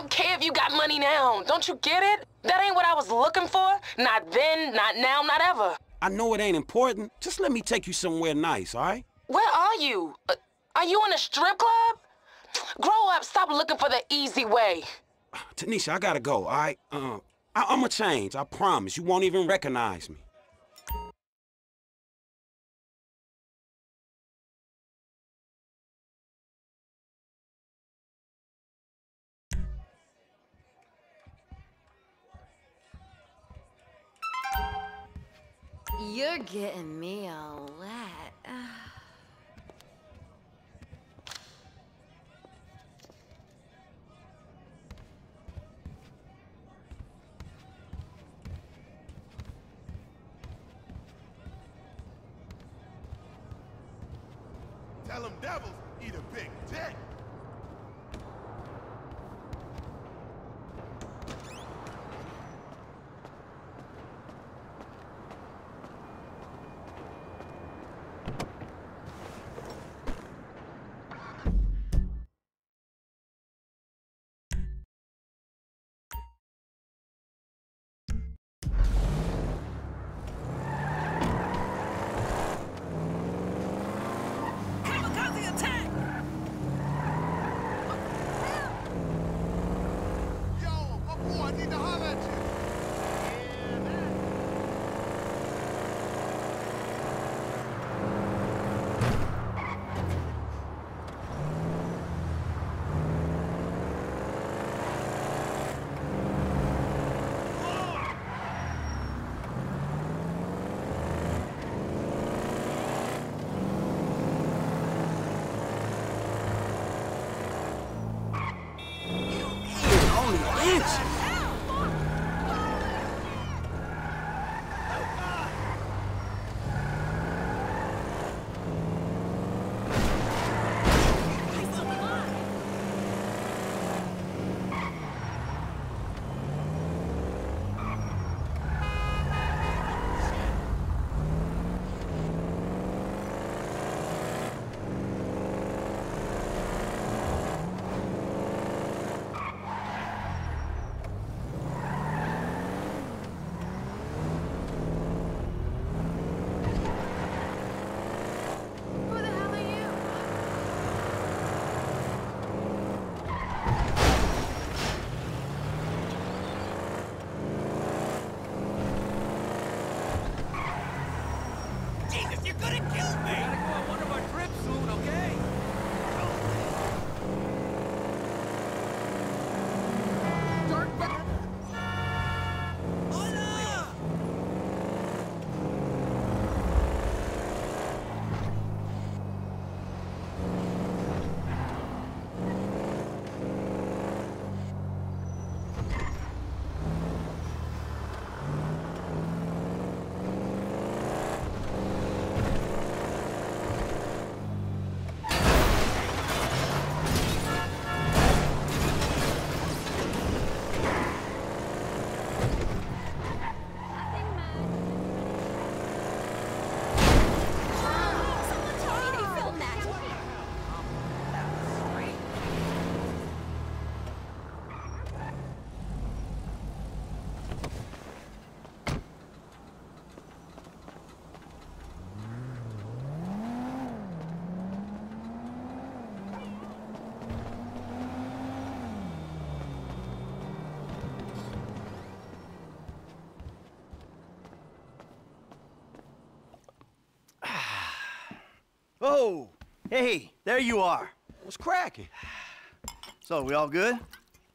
don't care if you got money now. Don't you get it? That ain't what I was looking for. Not then, not now, not ever. I know it ain't important. Just let me take you somewhere nice, all right? Where are you? Uh, are you in a strip club? Grow up, stop looking for the easy way. Tanisha, I gotta go, all right? Uh, I I'ma change, I promise. You won't even recognize me. You're getting me all wet. Tell them devils eat a big dick. Oh, hey, there you are. What's cracking? So, we all good?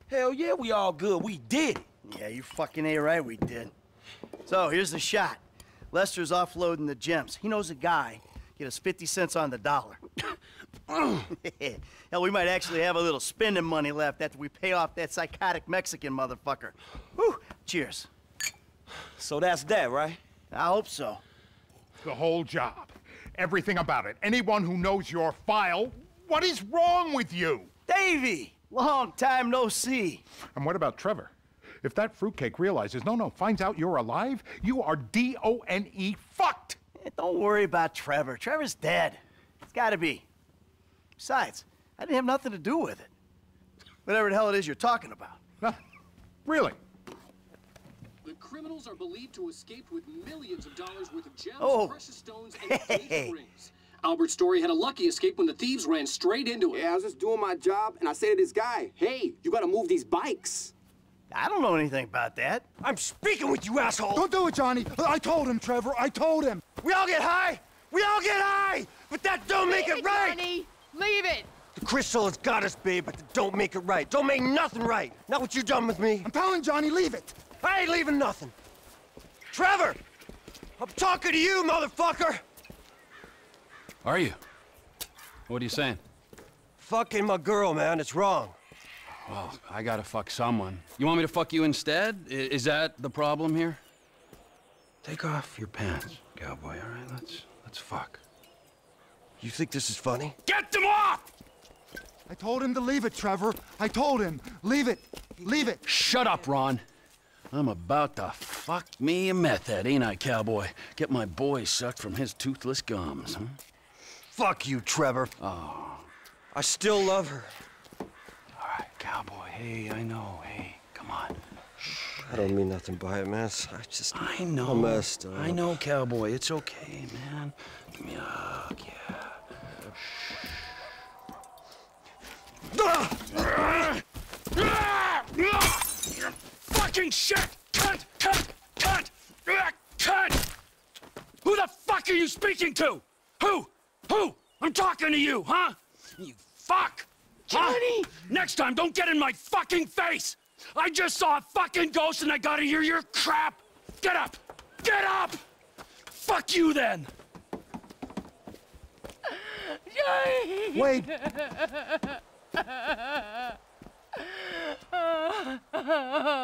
Hell yeah, we all good. We did it. Yeah, you fucking A right, we did. So, here's the shot. Lester's offloading the gems. He knows a guy. Get us 50 cents on the dollar. Hell, we might actually have a little spending money left after we pay off that psychotic Mexican motherfucker. Whew, cheers. So that's that, right? I hope so. The whole job. Everything about it. Anyone who knows your file, what is wrong with you? Davy! Long time no see. And what about Trevor? If that fruitcake realizes, no, no, finds out you're alive, you are D-O-N-E fucked. Eh, don't worry about Trevor. Trevor's dead. It's gotta be. Besides, I didn't have nothing to do with it. Whatever the hell it is you're talking about. Huh? Really? The criminals are believed to escape with millions of dollars worth of gems, Oh. precious stones, and engagement rings. Albert Story had a lucky escape when the thieves ran straight into him. Yeah, I was just doing my job, and I say to this guy, hey, you gotta move these bikes. I don't know anything about that. I'm speaking with you, asshole. Don't do it, Johnny. I told him, Trevor. I told him. We all get high. We all get high. But that don't make it right. Johnny. Leave it. The crystal has got us, babe, but that don't make it right. Don't make nothing right. Not what you done with me. I'm telling Johnny, leave it. I ain't leaving nothing. Trevor! I'm talking to you, motherfucker! Are you? What are you saying? Fucking my girl, man. It's wrong. Well, I gotta fuck someone. You want me to fuck you instead? I- is that the problem here? Take off your pants, cowboy, all right? Let's, let's fuck. You think this is funny? Get them off! I told him to leave it, Trevor. I told him. Leave it. Leave it. Shut up, Ron. I'm about to fuck me a meth head, ain't I, cowboy? Get my boy sucked from his toothless gums, huh? Fuck you, Trevor. Oh, I still love her. all right, cowboy. Hey, I know. Hey, come on. I don't mean nothing by it, man. I just... I know. I messed up. I know, cowboy. It's okay, man. Give me a hug, yeah. Ah! Ah! Ah! Fucking shit! Cunt! Cunt! Cunt! Cunt! Who the fuck are you speaking to? Who? Who? I'm talking to you, huh? You fuck! Johnny! Next time, don't get in my fucking face! I just saw a fucking ghost and I gotta hear your crap! Get up! Get up! Fuck you then! Johnny. Wade.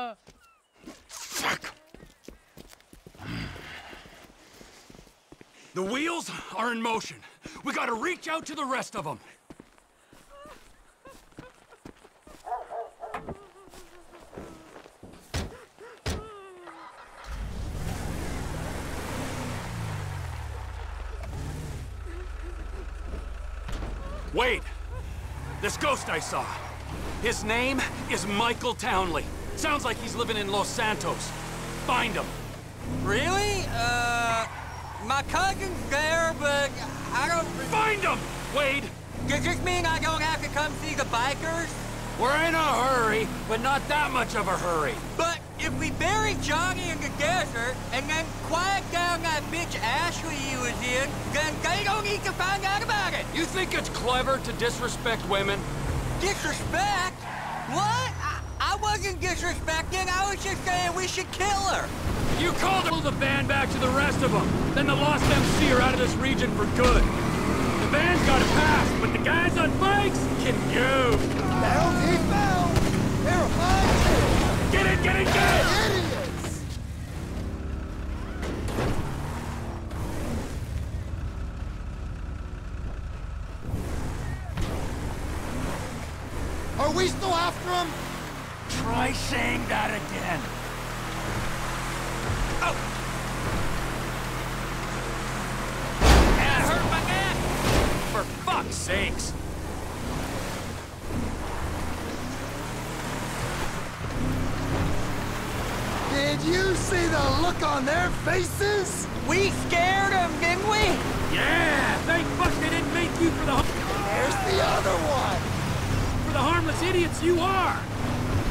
The wheels are in motion. We gotta reach out to the rest of them. Wait! This ghost I saw. His name is Michael Townley. Sounds like he's living in Los Santos. Find him. Really? Uh, my cousin's there, but I don't... Find him! Wade! Does this mean I don't have to come see the bikers? We're in a hurry, but not that much of a hurry. But if we bury Johnny in the desert and then quiet down that bitch Ashley he was in, then they don't need to find out about it. You think it's clever to disrespect women? Disrespect? What? I, I wasn't disrespecting. I was just saying we should kill her. You called her the band back to the rest of them. Then the Lost MC are out of this region for good. The band's got a pass, but the guys on bikes can go. Fell, he faces? We scared him, didn't we? Yeah, thank fuck they didn't make you for the There's the other one. for the harmless idiots you are.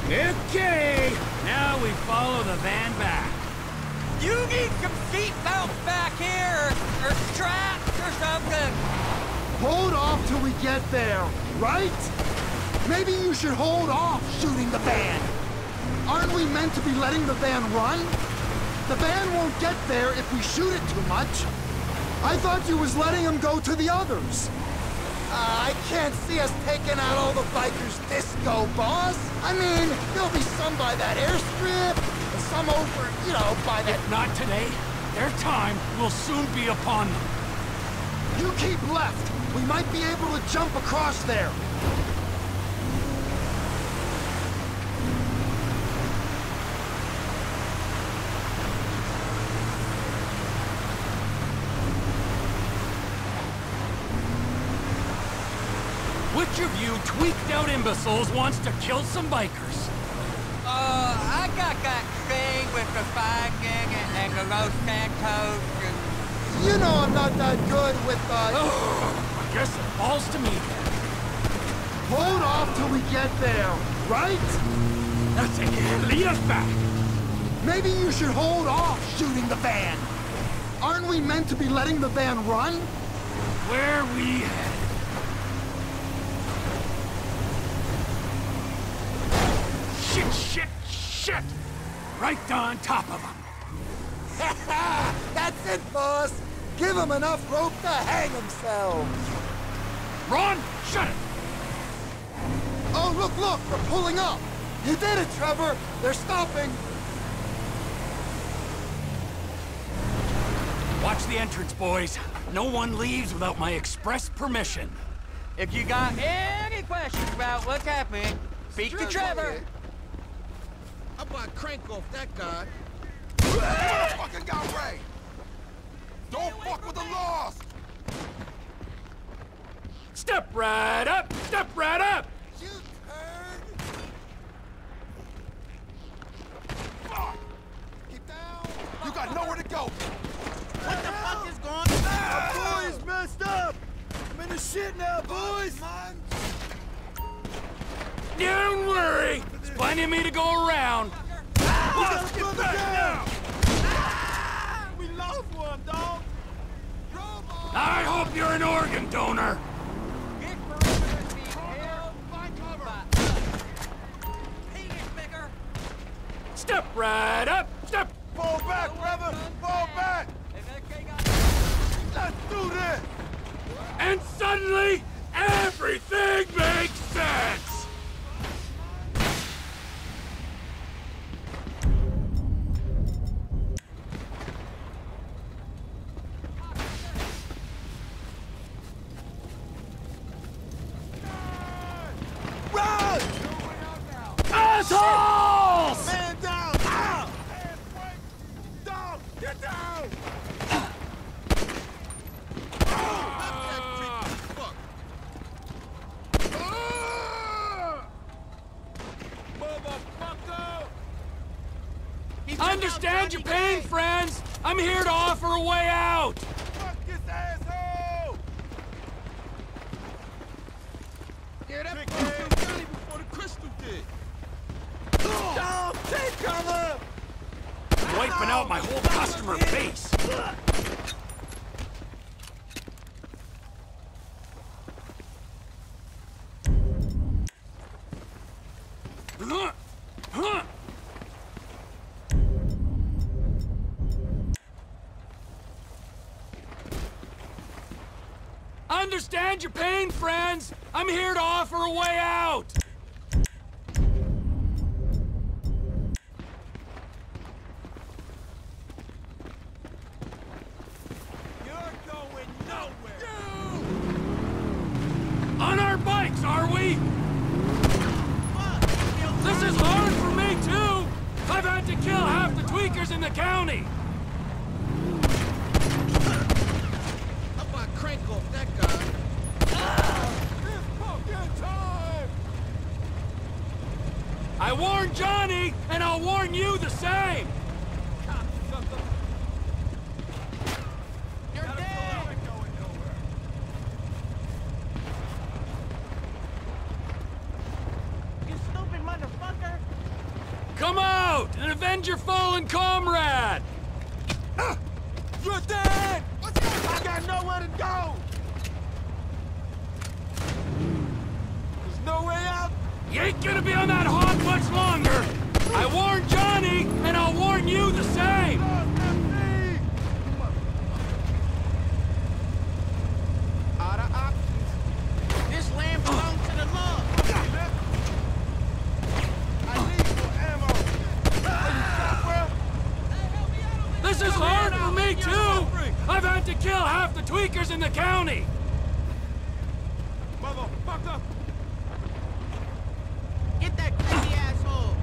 Okay, now we follow the van back. You need some seatbelts back here, or straps or something. Hold off till we get there, right? Maybe you should hold off shooting the van. Aren't we meant to be letting the van run? The van won't get there if we shoot it too much. I thought you was letting him go to the others. Uh, I can't see us taking out all the bikers disco, boss. I mean, there'll be some by that airstrip, and some over, you know, by that... If not today, their time will soon be upon them. You keep left. We might be able to jump across there. Which Which of you tweaked out imbeciles wants to kill some bikers? Uh, I got that thing with the fire gang and, and the Los Santos and... You know I'm not that good with uh Oh, I guess it falls to me then. Hold off till we get there, right? That's it. Lead us back. Maybe you should hold off shooting the van. Aren't we meant to be letting the van run? Where we headed? Shit, shit, shit! Right on top of him. That's it, boss. Give him enough rope to hang himself. Ron, shut it! Oh, look, look, they're pulling up. You did it, Trevor. They're stopping. Watch the entrance, boys. No one leaves without my express permission. If you got any questions about what's happening, speak to Trevor. How about crank off that guy? Motherfucking got Ray! Don't fuck with the laws! Step right up! Step right up! You turd. Fuck! Keep down! You got nowhere to go! What the fuck is going on? Ah! Our boys messed up! I'm in the shit now, boys! Don't worry! There's plenty of me to go around. Let's get back now! We lost one, dog! I hope you're an organ donor. This perimeter is being held by us. Penis bigger. Step right up! Step! Fall back, brother! Fall back! And that thing got- Let's do this! And suddenly, everything makes sense! Understand your pain, friends! I'm here to offer a way out! Fuck this asshole! Yeah, that fucker got him before the crystal did. Down! Take cover! Wiping out my whole customer base! Huh? Huh? Understand your pain, friends! I'm here to offer a way out! You're going nowhere! On our bikes, are we? This is hard for me, too! I've had to kill half the tweakers in the county! How about crank off that guy? It's fucking time! I warned Johnny, and I'll warn you the same! You're dead! You stupid motherfucker! Come out and avenge your fallen comrade! You're dead! I got nowhere to go! There's no way out! You ain't gonna be on that hog much longer! I warned Johnny, and I'll warn you the same! Out of options. This land belongs to the law. I need more ammo. Are you shot, bro? This is hard for me, too! I've had to kill half the tweakers in the county! Motherfucker! Get that crazy asshole!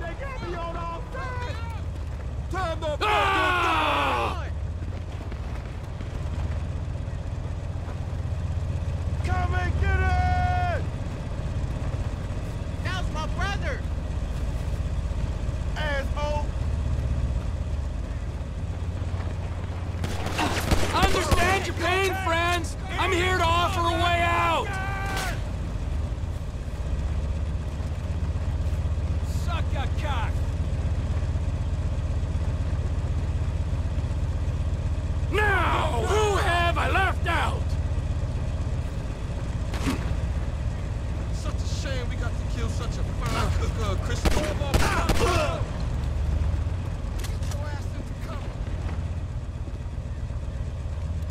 They got me on all sides! Turn the fucking Ah! good, Crystal. Get your ass into cover.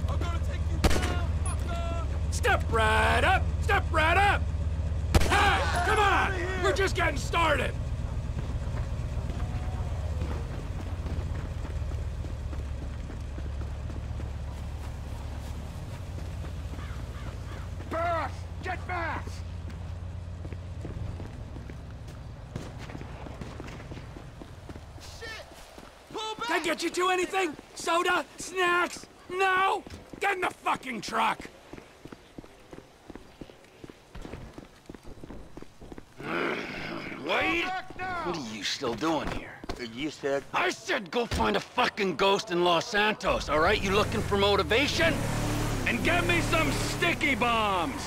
I'm gonna take you down, fucker. Step right up! Step right up! Hey, come on! We're just getting started! Back! Get back! Can I get you two anything? Soda? Snacks? No? Get in the fucking truck! Wade? What are you still doing here? You said... I said go find a fucking ghost in Los Santos, all right? You looking for motivation? And get me some sticky bombs!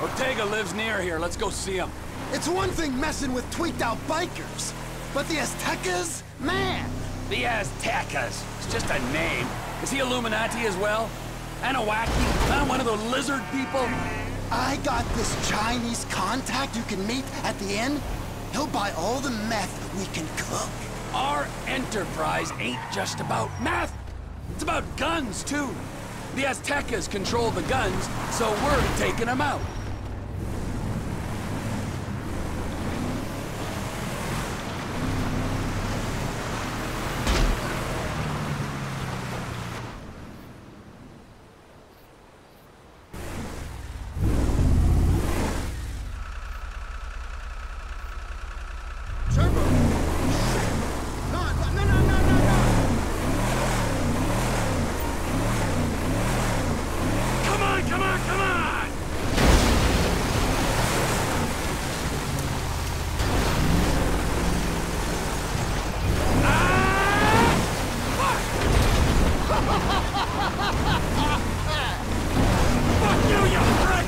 Ortega lives near here. Let's go see him. It's one thing messing with tweaked out bikers, but the Aztecas? Man! The Aztecas. It's just a name. Is he Illuminati as well? Anunnaki? Not one of the lizard people? I got this Chinese contact you can meet at the inn. He'll buy all the meth we can cook. Our enterprise ain't just about meth. It's about guns, too. The Aztecas control the guns, so we're taking them out. Turbo! No, no, no, no, no, no, no! Come on, come on, come on! Fuck you, you prick!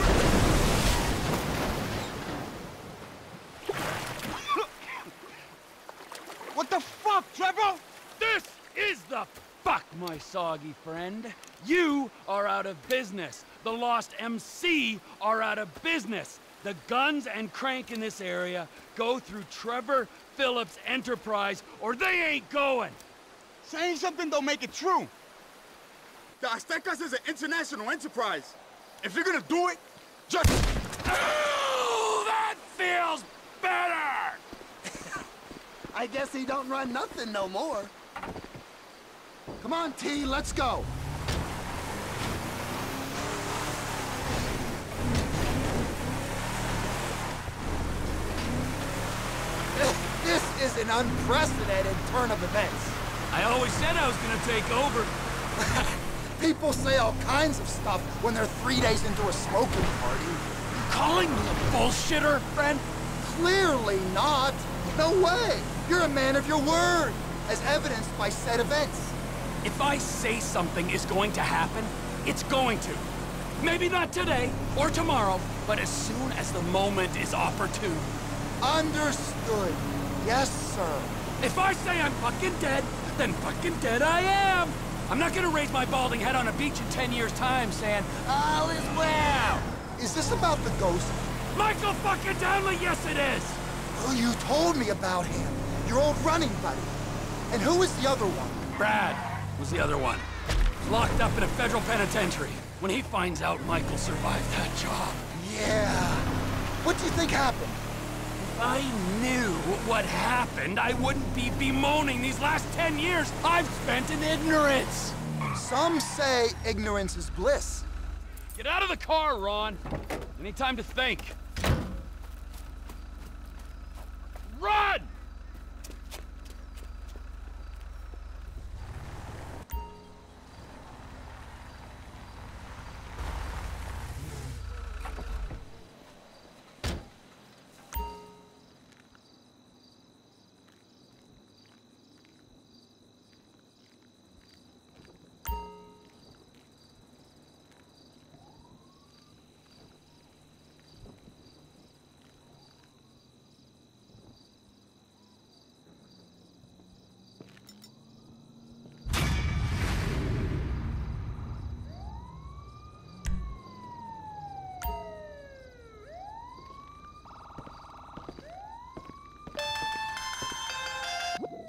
What the fuck, Trevor? This is the fuck, my soggy friend. You are out of business. The Lost MC are out of business. The guns and crank in this area go through Trevor Philips Enterprise, or they ain't going. Saying something don't make it true. The Aztecas is an international enterprise. If you're gonna do it, just... Oh, that feels better! I guess he don't run nothing no more. Come on, T, let's go. This, this is an unprecedented turn of events. I always said I was gonna take over. People say all kinds of stuff when they're three days into a smoking party. You Calling me a bullshitter, friend? Clearly not. No way. You're a man of your word, as evidenced by said events. If I say something is going to happen, it's going to. Maybe not today or tomorrow, but as soon as the moment is opportune. Understood. Yes, sir. If I say I'm fucking dead, then fucking dead I am. I'm not gonna raise my balding head on a beach in 10 years' time saying, all is well. Is this about the ghost? Michael fucking Townley, yes it is. Oh, you told me about him. Your old running buddy. And who was the other one? Brad was the other one. Locked up in a federal penitentiary. When he finds out Michael survived that job. Yeah. What do you think happened? If I knew what happened, I wouldn't be bemoaning these last 10 years I've spent in ignorance. Some say ignorance is bliss. Get out of the car, Ron. Any time to think. Run!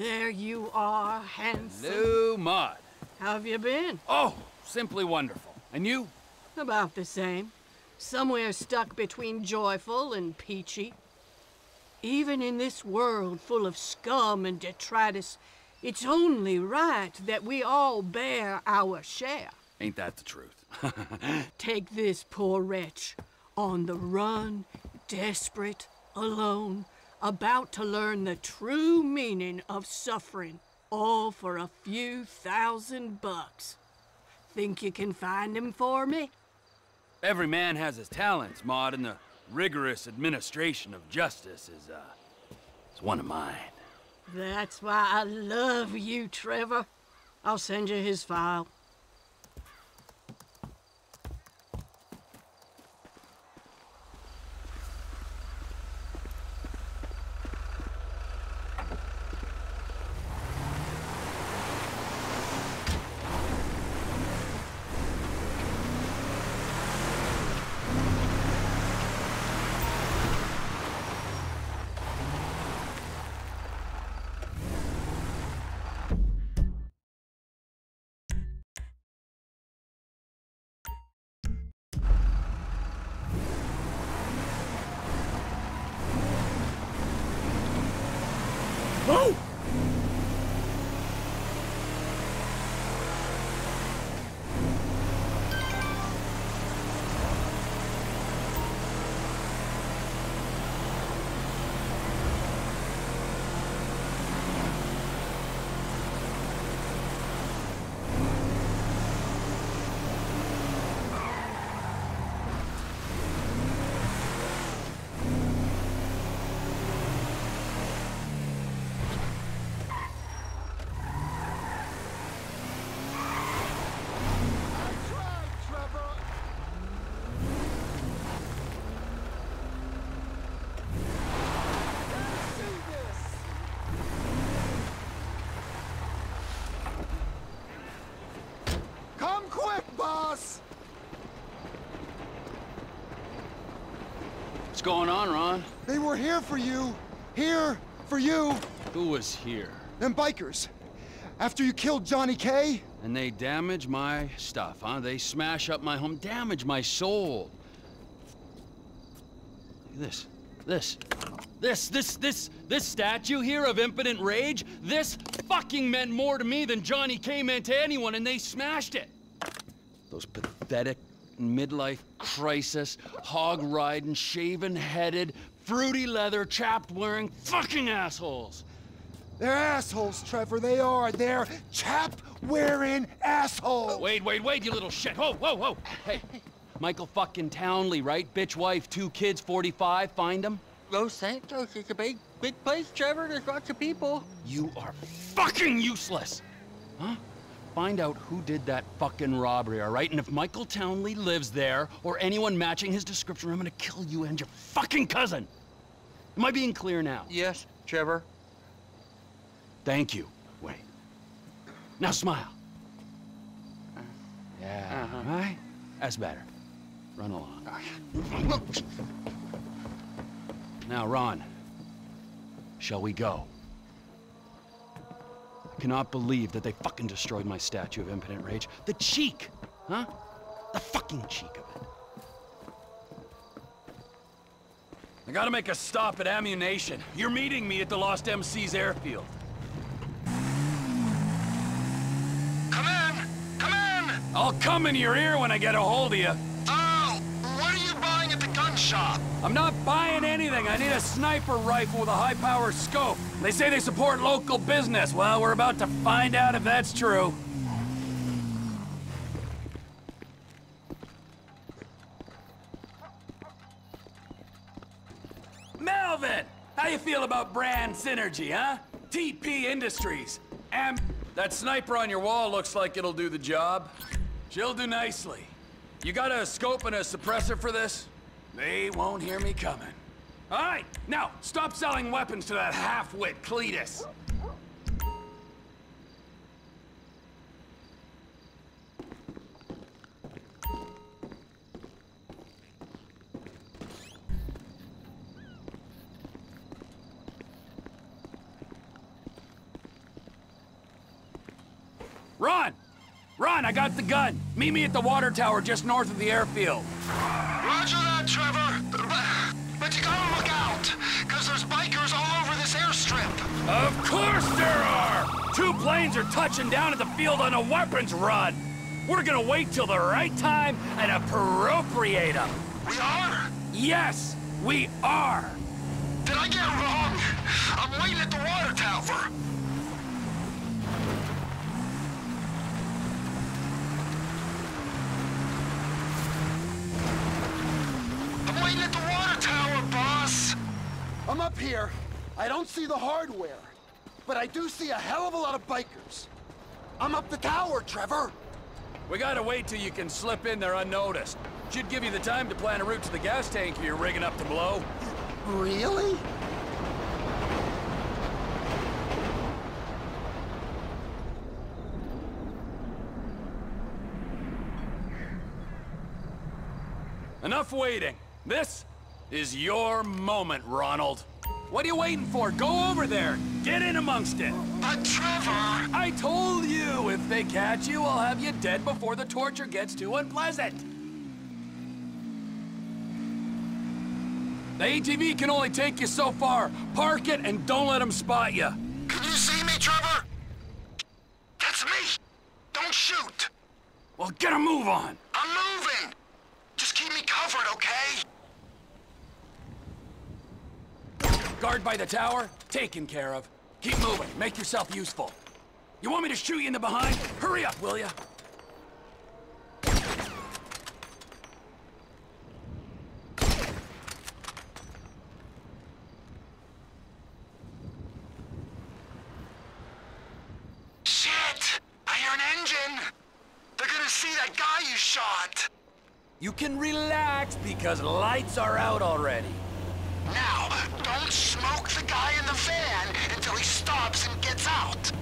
There you are, handsome. Lou Mud. How have you been? Oh, simply wonderful. And you? About the same. Somewhere stuck between joyful and peachy. Even in this world full of scum and detritus, it's only right that we all bear our share. Ain't that the truth? Take this poor wretch, on the run, desperate, alone, about to learn the true meaning of suffering, all for a few thousand bucks. Think you can find him for me? Every man has his talents, Maude, and the rigorous administration of justice is, uh, is one of mine. That's why I love you, Trevor. I'll send you his file. Oh! Come quick, boss! What's going on, Ron? They were here for you. Here for you. Who was here? Them bikers. After you killed Johnny K. And they damage my stuff, huh? They smash up my home, damage my soul. Look at this. This. This, this, this, this statue here of impotent rage, this fucking meant more to me than Johnny K meant to anyone, and they smashed it. Those pathetic midlife crisis, hog riding, shaven headed, fruity leather, chapped wearing fucking assholes. They're assholes, Trevor. They are. They're chap-wearing assholes. Wait, wait, wait, you little shit. Whoa, whoa, whoa. Hey, Michael fucking Townley, right? Bitch wife, two kids, 45. Find him. Los Santos is a big, big place, Trevor. There's lots of people. You are fucking useless. Huh? Find out who did that fucking robbery, all right? And if Michael Townley lives there, or anyone matching his description, I'm gonna kill you and your fucking cousin. Am I being clear now? Yes, Trevor. Thank you. Wait. Now smile. Yeah, Uh-huh. right? That's better. Run along. Now, Ron, shall we go? Cannot believe that they fucking destroyed my statue of impotent rage. The cheek! Huh? The fucking cheek of it. I gotta make a stop at Ammu-Nation. You're meeting me at the Lost MC's airfield. Come in! Come in! I'll come in your ear when I get a hold of you. I'm not buying anything. I need a sniper rifle with a high-power scope. They say they support local business. Well, we're about to find out if that's true. Melvin! How you feel about brand synergy, huh? TP Industries. Am... That sniper on your wall looks like it'll do the job. She'll do nicely. You got a scope and a suppressor for this? They won't hear me coming. All right, now, stop selling weapons to that half-wit Cletus. Ron! I got the gun. Meet me at the water tower just north of the airfield. Roger that, Trevor. But, but you gotta look out, because there's bikers all over this airstrip. Of course there are! Two planes are touching down at the field on a weapons run. We're gonna wait till the right time and appropriate them. We are? Yes, we are. Did I get it wrong? I'm waiting at the water tower. I'm up here. I don't see the hardware, but I do see a hell of a lot of bikers. I'm up the tower, Trevor. We gotta wait till you can slip in there unnoticed. Should give you the time to plan a route to the gas tank you're rigging up to blow. Really? Enough waiting. This is your moment, Ronald. What are you waiting for? Go over there. Get in amongst it. But Trevor... I told you, if they catch you, I'll have you dead before the torture gets too unpleasant. The ATV can only take you so far. Park it and don't let them spot you. Can you see me, Trevor? That's me. Don't shoot. Well, get a move on. I'm moving. Just keep me covered, okay? Guard by the tower? Taken care of. Keep moving. Make yourself useful. You want me to shoot you in the behind? Hurry up, will ya? Shit! I hear an engine. They're gonna see that guy you shot. You can relax because lights are out already. The van until he stops and gets out.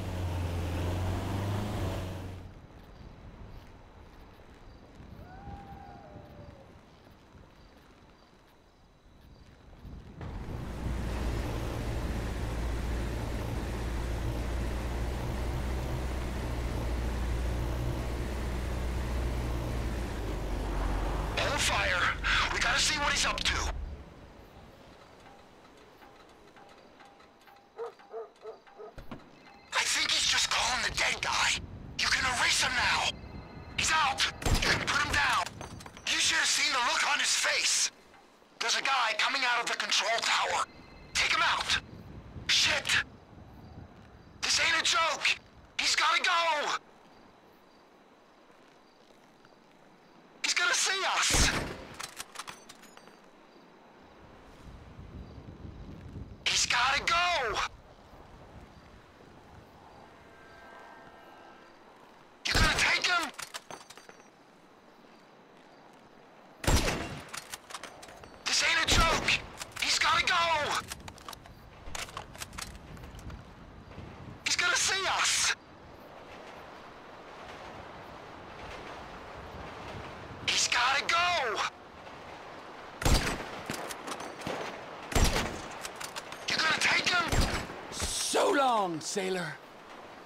wrong, sailor.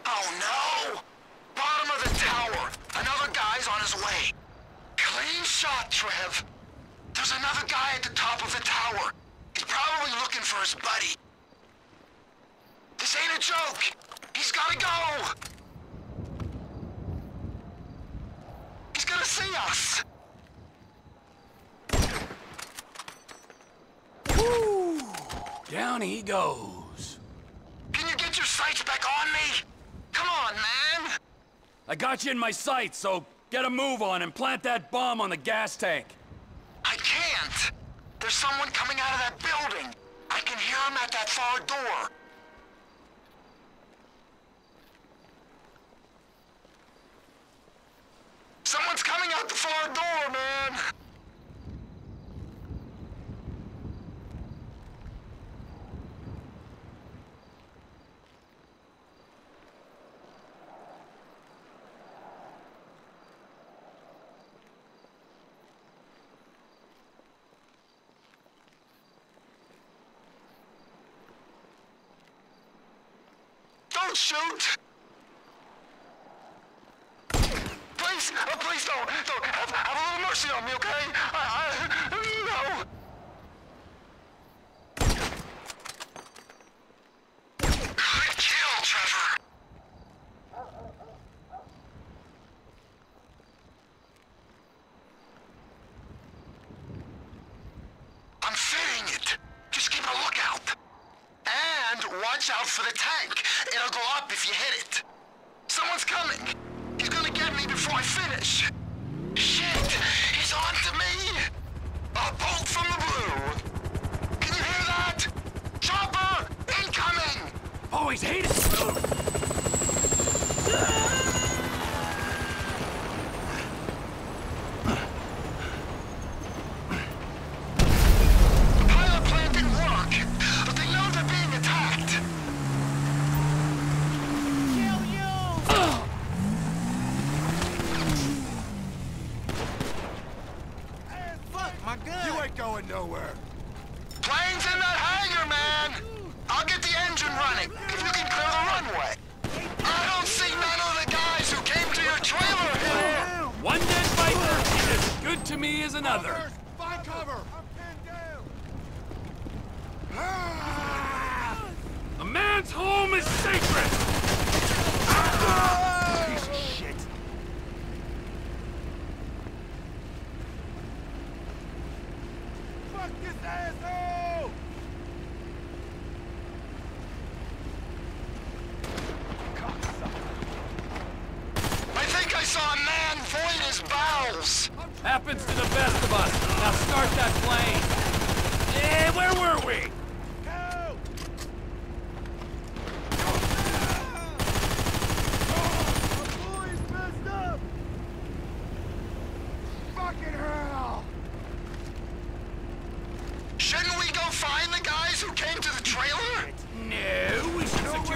Oh, no! Bottom of the tower! Another guy's on his way. Clean shot, Trev! There's another guy at the top of the tower. In my sight, so get a move on and plant that bomb on the gas tank. I can't. There's someone coming out of that building. I can hear him at that far door. Someone's coming out the far door, man! out for the tackle.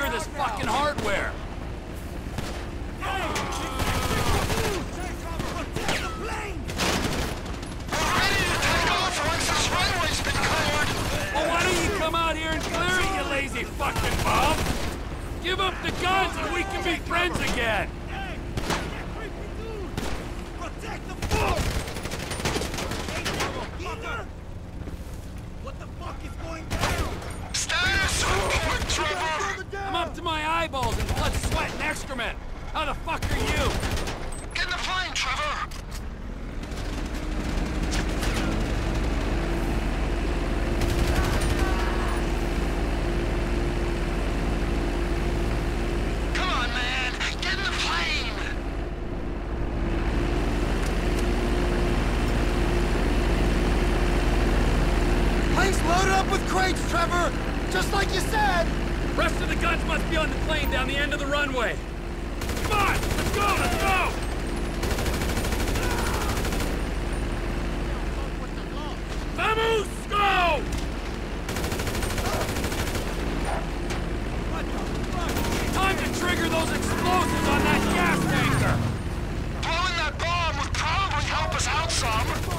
secure this fucking hardware. Why don't you come out here and clear it, you lazy fucking? Give up the guns and we can be friends again! to my eyeballs in blood, sweat, and excrement! How the fuck are you? some.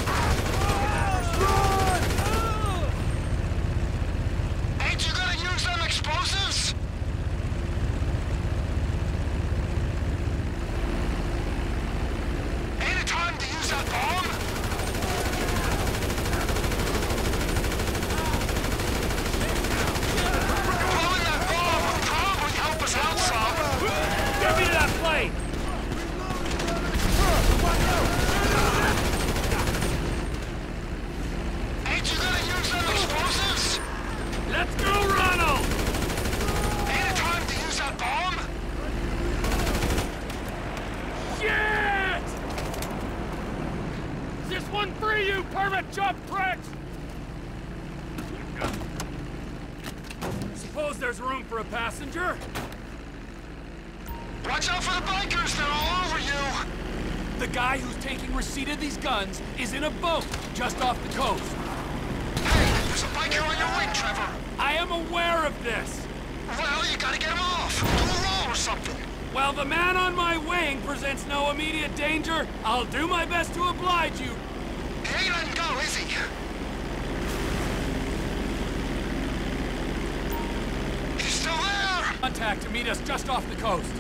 To meet us just off the coast.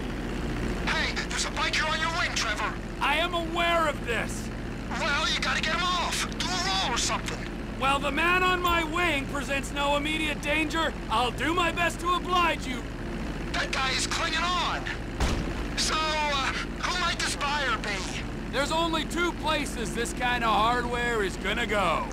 Hey, there's a biker on your wing, Trevor! I am aware of this! Well, you gotta get him off! Do a roll or something! While the man on my wing presents no immediate danger, I'll do my best to oblige you. That guy is clinging on! So, uh, who might this buyer be? There's only two places this kind of hardware is gonna go.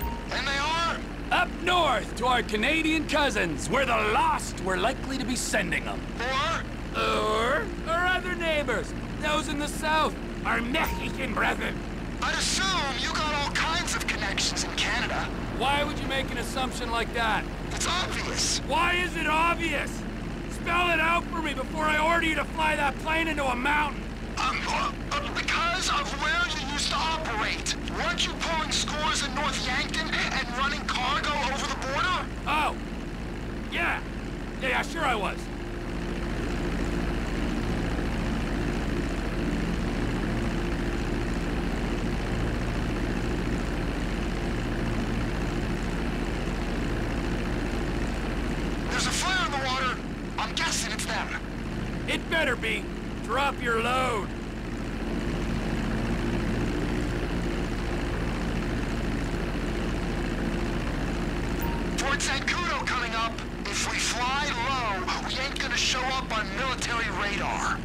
And they are? Up north to our Canadian cousins, where the lost were likely to be sending them. Or? Or our other neighbors, those in the south, our Mexican brethren. I'd assume you got all kinds of connections in Canada. Why would you make an assumption like that? It's obvious. Why is it obvious? Spell it out for me before I order you to fly that plane into a mountain. Um, uh, uh, because of where you used to operate. Weren't you pulling scores in North Yankton and running cargo over the border? Oh. Yeah. Yeah, yeah, sure I was. There's a flare in the water. I'm guessing it's them. It better be. Drop your load. Fort Zancudo coming up. If we fly low, we ain't gonna show up on military radar.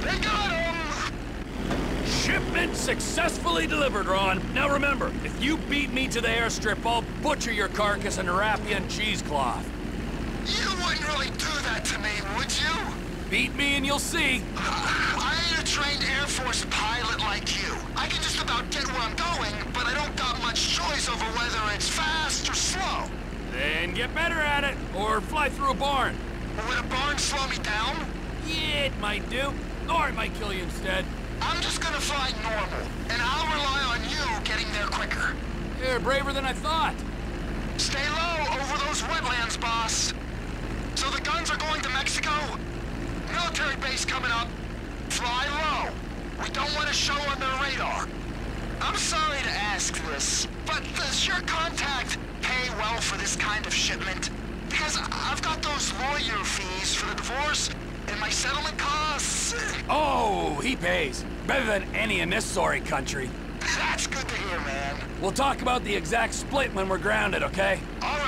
They got him! Shipment successfully delivered, Ron. Now remember, if you beat me to the airstrip, I'll butcher your carcass and wrap you in cheesecloth. You wouldn't really do that to me, would you? Beat me and you'll see. Uh, I ain't a trained Air Force pilot like you. I can just about get where I'm going, but I don't got much choice over whether it's fast or slow. Then get better at it, or fly through a barn. Would a barn slow me down? Yeah, it might do. Or it might kill you instead. I'm just gonna fly normal, and I'll rely on you getting there quicker. You're braver than I thought. Stay low over those wetlands, boss. So the guns are going to Mexico? Military base coming up. Fly low. We don't want to show on their radar. I'm sorry to ask this, but does your contact pay well for this kind of shipment? Because I've got those lawyer fees for the divorce and my settlement costs. Oh, he pays. Better than any in this sorry country. That's good to hear, man. We'll talk about the exact split when we're grounded, okay? All right,